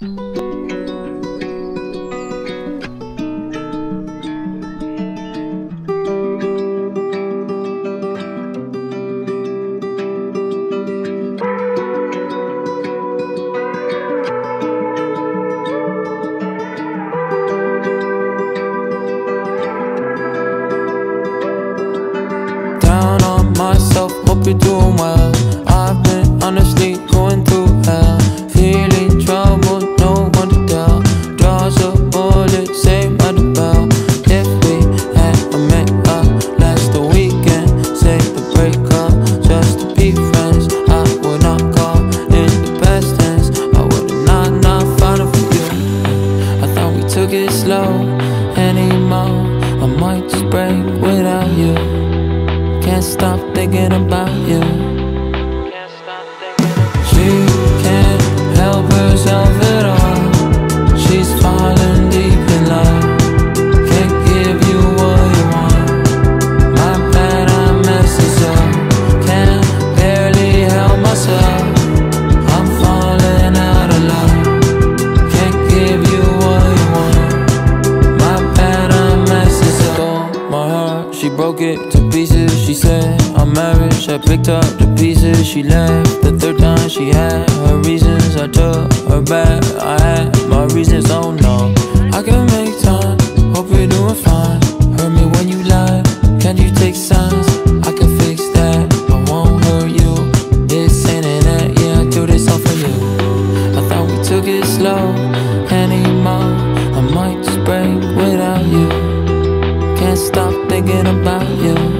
Down on myself, hope you're doing well. might just break without you. Can't stop thinking about you. She can't help herself. broke it to pieces She said, on marriage I picked up the pieces. She left the third time she had her reasons. I took her back, I had my reasons, oh no. I can make time, hope you're doing fine. Hurt me when you lie, can you take signs? I can fix that, I won't hurt you. This ain't an act, yeah I do this all for you. I thought we took it slow. thinking about you.